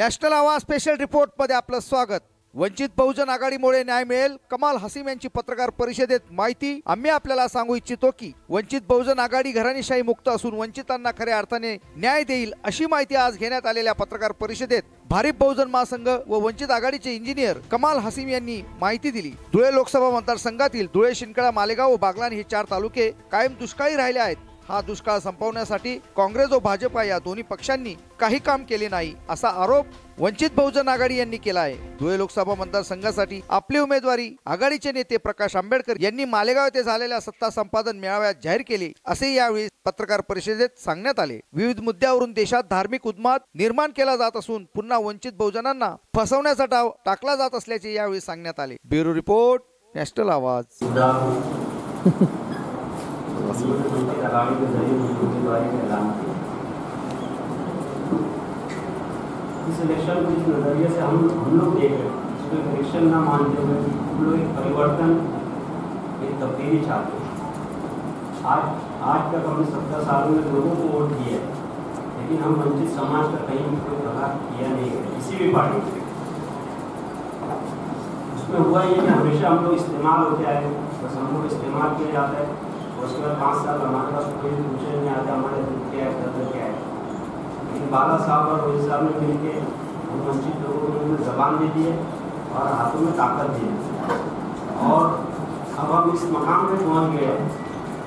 National आवाज special रिपोर्टमध्ये आपलं स्वागत. वंचित बहुजन आघाडीमुळे न्याय मिळेल. कमाल हसीम यांची पत्रकार परिषदेत माहिती. आम्ही आपल्याला सांगू इच्छितो की वंचित बहुजन आघाडी घराणेशाही मुक्त असून वंचितांना खऱ्या अर्थाने न्याय देईल अशी माहिती आज घेण्यात आलेल्या पत्रकार परिषदेत भारिप बहुजन महासंघ व वंचित आघाडीचे इंजिनियर कमाल हसीम यांनी माहिती दिली. धुळे लोकसभा मतदारसंघातील धुळे शिंदखेडा मालेगाव व बागलाण हे चार तालुके कायम दुष्काळी राहिले आहेत. हा दुष्काळ संपवण्यासाठी काँग्रेस व भाजपा या दोन्ही पक्षांनी काही काम केले नाही असा आरोप वंचित बहुजन आघाडी यांनी केला आहे. धुळे लोकसभा मतदारसंघासाठी आपली उमेदवारी आघाडीचे नेते प्रकाश आंबेडकर यांनी मालेगाव येथे झालेल्या सत्ता संपादन मेळाव्यात जाहीर केले. असे यावेळी पत्रकार परिषदेत सांगण्यात आले. विविध मुद्द्यावरून देशात धार्मिक उन्माद निर्माण केला जात असून पुन्हा वंचित बहुजनांना फसवण्याचा डाव टाकला जात असल्याचे यावेळी सांगण्यात आले. ब्युरो रिपोर्ट नॅशनल आवाज. इस इलेक्शन को इस नज़रिए से हम हम लोग देख रहे हैं इसको इलेक्शन ना मानते हुए हम लोग एक परिवर्तन एक तब्दीली चाहते हैं आज आज तक हमने सत्तर सालों में लोगों को वोट दिया है लेकिन हम वंचित समाज का कहीं कोई प्रकार किया नहीं है किसी भी पार्टी से उसमें हुआ ये कि हमेशा हम लोग इस्तेमाल होते आए। बस हम लोग इस्तेमाल किया जाता है उसके बाद पाँच साल हमारे पास कोई पूछे नहीं आता हमारे दुख क्या है दर्द क्या है। लेकिन बाला साहब और रोहित साहब ने मिल के वंचित लोगों को उन्होंने जबान दे दी है और हाथों में ताकत दी है। और अब हम इस मकाम पे पहुँच गए हैं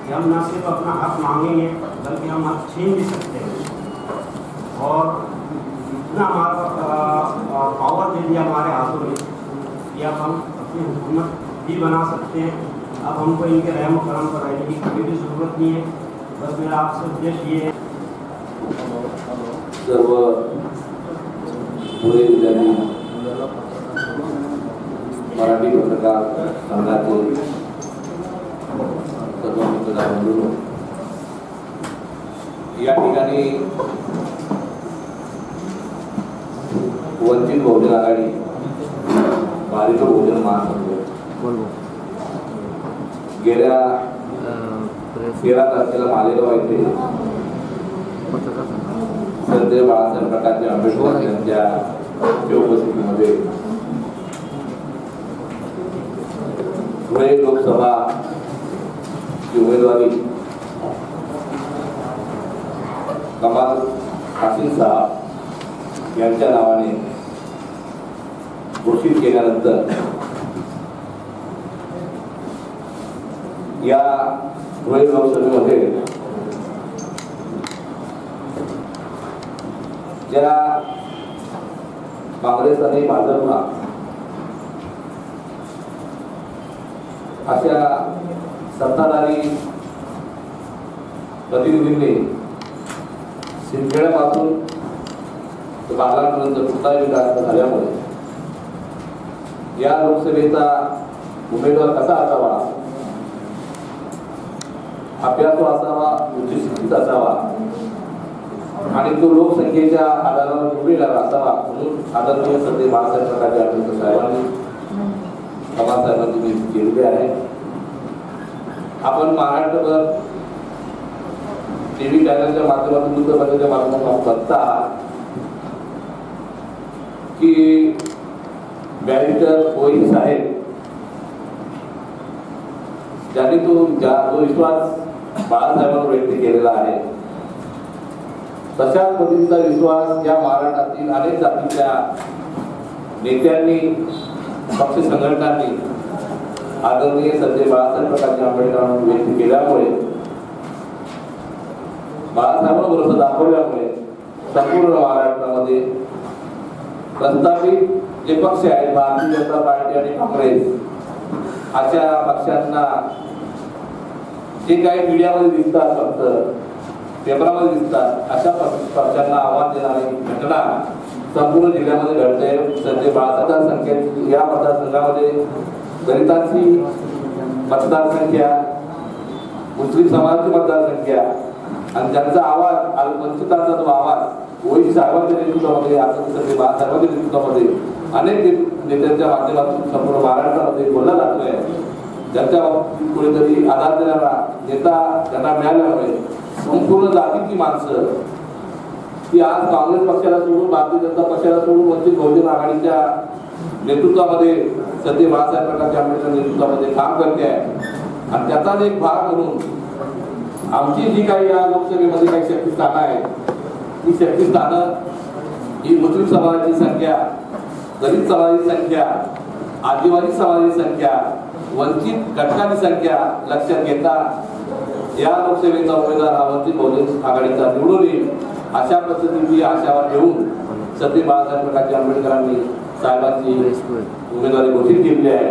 कि हम न सिर्फ़ अपना हक मांगेंगे, बल्कि हम हक छीन भी सकते हैं। और इतना हमारा पावर दे दिया हमारे हाथों में कि अब हम अपनी हुकूमत भी बना सकते हैं। अब हमको इनके रहम करम पर रहने की कोई भी ज़रूरत नहीं है। बस मेरा आपसे उद्देश्य ये है। सर्व मराठी पत्रकार संघाचे सर्व बंधू या ठिकाणी वंचित बहुजन आघाडी भारतीय बहुजन महासंघ. गेल्या तेरा तारखेला मालेगाव येथे संजय बाळासाहेब प्रकाश आंबेडकर यांच्या उपस्थितीमध्ये धुळे लोकसभा उमेदवारी कमाल हासिन साहेब यांच्या नावाने घोषित केल्यानंतर या धुळे लोकसभेमध्ये ज्या काँग्रेस आणि भाजपला अशा सत्ताधारी प्रतिनिधींनी सिंदखेड्यापासून ते बागलांपर्यंत कुठलाही विकास झाल्यामुळे या लोकसभेचा उमेदवार कसा असावा अभ्यास असावा उच्च असावा. आणि तो लोकसंख्येच्या आधारावर निवडलेला असावा म्हणून आदरणीय संजय बाळासाहेब प्रकाश आंबेडकर साहेबांनी बाबासाहेबांची नियुक्ती केलेली आहे. आपण महाराष्ट्रभर टी व्ही चॅनलच्या माध्यमातून वृत्तपत्राच्या माध्यमातून बघता की बॅरिस्टर कोई साहेब ज्यांनी तो ज्या जो विश्वास बाळासाहेबांवर व्यक्त केलेला आहे. तशाच पद्धतीचा विश्वास या महाराष्ट्रातील अनेक जातीच्या नेत्यांनी पक्ष संघटनांनी आदरणीय संजय बाळासाहेब प्रकाश आंबेडकरांना व्यक्त केल्यामुळे बाळासाहेबांवर भरोसा दाखवल्यामुळे संपूर्ण महाराष्ट्रामध्ये प्रस्तावित जे पक्ष आहेत भारतीय जनता पार्टी आणि काँग्रेस अशा पक्षांना जे काही मीडियामध्ये दिसतात फक्त पेपरामध्ये दिसतात अशा पक्ष- पक्षांना आव्हान देणारी घटना संपूर्ण जिल्ह्यामध्ये घडते. संजय बाळासाहेब संख्येत या मतदारसंघामध्ये दलितांची मतदारसंख्या मुस्लिम समाजाची मतदारसंख्या आणि त्यांचा आवाज आणि वंचितांचा जो आवाज ओळी साहेबांच्या नेतृत्वामध्ये आता संजय बाळासाहेबांच्या नेतृत्वामध्ये अनेक नेत्यांच्या माध्यमातून संपूर्ण महाराष्ट्रामध्ये बोलला जातोय. ज्यांच्या बाबतीत कुठेतरी आधार देणारा नेता त्यांना मिळाल्यामुळे संपूर्ण जातीची माणसं ती आज काँग्रेस पक्षाला सोडून भारतीय जनता पक्षाला सोडून वंचित बहुजन आघाडीच्या नेतृत्वामध्ये सध्या बाळासाहेब प्रकाश आंबेडकर नेतृत्वामध्ये काम करते आहे. आणि त्याचाच एक भाग म्हणून आमची जी काही या लोकसभेमध्ये काही शक्तीस्थानं आहेत ही शक्तीस्थानं ही मुस्लिम समाजाची संख्या दलित समाजाची संख्या आदिवासी समाजाची संख्या वंचित घटकाची संख्या लक्षात घेता या लोकसेवेचा उमेदवार हा वंचित बहुजन आघाडीचा निवडून येईल अशा पद्धतीची आशावा ठेवून सती बाळासाहेब प्रकाश आंबेडकरांनी साहेबांची उमेदवारी घोषित केली आहे.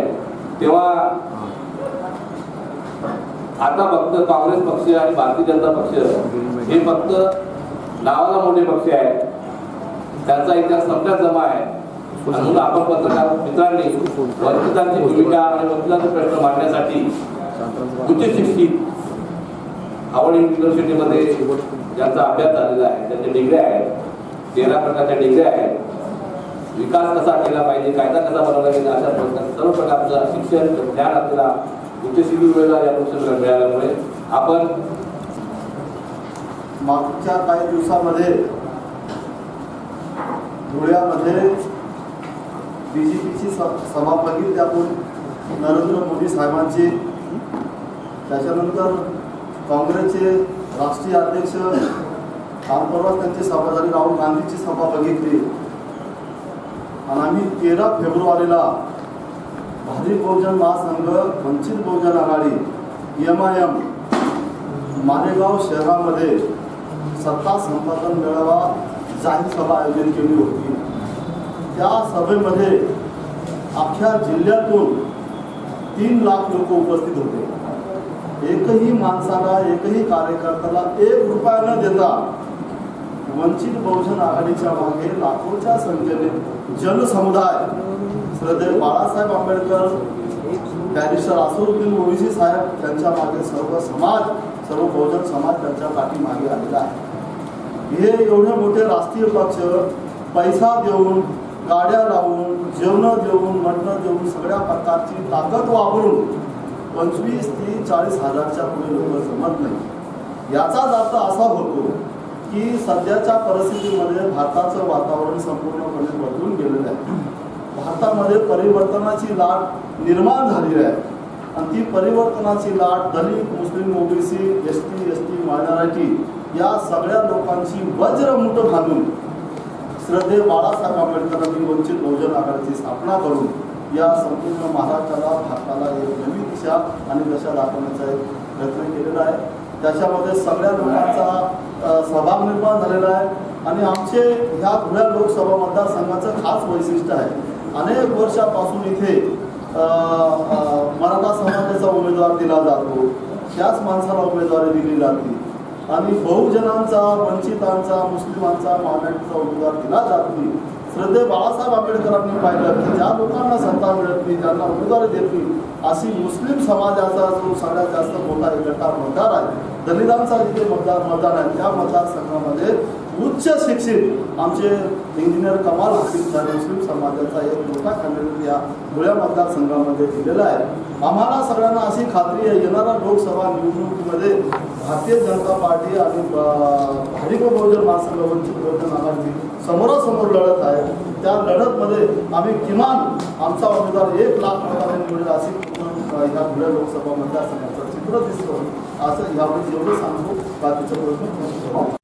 तेव्हा आता फक्त काँग्रेस पक्ष आणि भारतीय जनता पक्ष हे फक्त नावाला मोठे पक्ष आहेत. त्यांचा इतिहास संपल्यात जमा आहे. म्हणून आपण पत्रकार मित्रांनी वंचितांची भूमिका आणि वंचितांचे प्रश्न मांडण्यासाठी उच्च शिक्षित आवड युनिव्हर्सिटीमध्ये ज्यांचा अभ्यास झालेला आहे त्यांच्या डिग्र्या आहेत तेरा प्रकारच्या डिग्र्या आहेत. विकास कसा केला पाहिजे कायदा कसा बनवला गेला अशा प्रकार सर्व प्रकारचं शिक्षण ज्ञान आपल्याला उच्च शिक्षित या पुस्तकाला मिळाल्यामुळे आपण मागच्या काही दिवसामध्ये धुळ्यामध्ये बी जे पीची सभा त्यातून आपण नरेंद्र मोदी साहेबांची. त्याच्यानंतर काँग्रेसचे राष्ट्रीय अध्यक्ष काल परवा त्यांची सभा झाली राहुल गांधीची सभा बघितली. आणि आम्ही तेरा फेब्रुवारीला Bhajap Bahujan Mahasangh Vanchit Bahujan Aghadi M I M Malegaon शहरामध्ये सत्ता संपादन मेळावा जाहीर सभा आयोजित केली होती. त्या सभेमध्ये अख्ख्या जिल्ह्यातून तीन लाख लोक उपस्थित होते. एकही माणसाला एकही कार्यकर्त्याला एक रुपया न देता वंचित बहुजन आघाडीच्या मागे लाखोच्या संख्येने जनसमुदाय श्रद्धे बाळासाहेब आंबेडकर बॅरिस्टर असरुद्दीन ओवीसी साहेब त्यांच्या मागे सर्व समाज सर्व बहुजन समाज त्यांच्या पाठीमागे आलेला आहे. हे एवढे मोठे राष्ट्रीय पक्ष पैसा देऊन गाड्या लावून जेवणं देऊन मटणं देऊन सगळ्या प्रकारची ताकद वापरून पंचवीस ते चाळीस हजारच्या पुढे लोक जमत नाही. याचाच अर्थ असा होतो की सध्याच्या परिस्थितीमध्ये भारताचं वातावरण संपूर्णपणे बदलून गेलेलं आहे. भारतामध्ये परिवर्तनाची लाट निर्माण झालेली आहे. आणि ती परिवर्तनाची लाट Dalit Muslim OBC S T S T minority या सगळ्या लोकांची वज्रमुठ घालून श्रद्धे बाळासाहेब आंबेडकरांनी वंचित बहुजन आघाडीची स्थापना करून या संपूर्ण महाराष्ट्राला भारताला एक नवी दिशा आणि दशा दाखवण्याचा एक प्रयत्न केलेला आहे. त्याच्यामध्ये सगळ्या लोकांचा सहभाग निर्माण झालेला आहे. आणि आमचे ह्या धुळ्या लोकसभा मतदारसंघाचं खास वैशिष्ट्य आहे. अनेक वर्षापासून इथे मराठा समाजाचा उमेदवार दिला जातो. त्याच माणसाला उमेदवारी दिली जाते. आणि बहुजनांचा वंचितांचा मुस्लिमांचा मायनॉरिटीचा उमेदवार दिला जात नाही. श्रद्धे बाळासाहेब आंबेडकरांनी पाहिलं की ज्या लोकांना सत्ता मिळत नाही ज्यांना उमेदवारी देत नाही अशी मुस्लिम समाजाचा जो सगळ्यात जास्त मोठा एकटा मतदार आहे दलितांचा जिथे मतदार मतदार आहे त्या मतदारसंघामध्ये उच्च शिक्षित आमचे इंजिनियर कमाल हसीब झाले मुस्लिम समाजाचा एक मोठा कॅन्डिडेट या धुळ्या मतदारसंघामध्ये दिलेला आहे. आम्हाला सगळ्यांना अशी खात्री आहे येणाऱ्या लोकसभा निवडणुकीमध्ये भारतीय जनता पार्टी आणि अं, भाजप बहुजन महासंघ वंचित बहुजन आघाडी समोरासमोर लढत आहे. त्या लढतमध्ये आम्ही किमान आमचा उमेदवार एक लाख मताने निवडेल अशी ह्या धुळे लोकसभा मतदारसंघाचं चित्र दिसतो असं यावेळी जेवढं सांगतो बाकीचं प्रश्न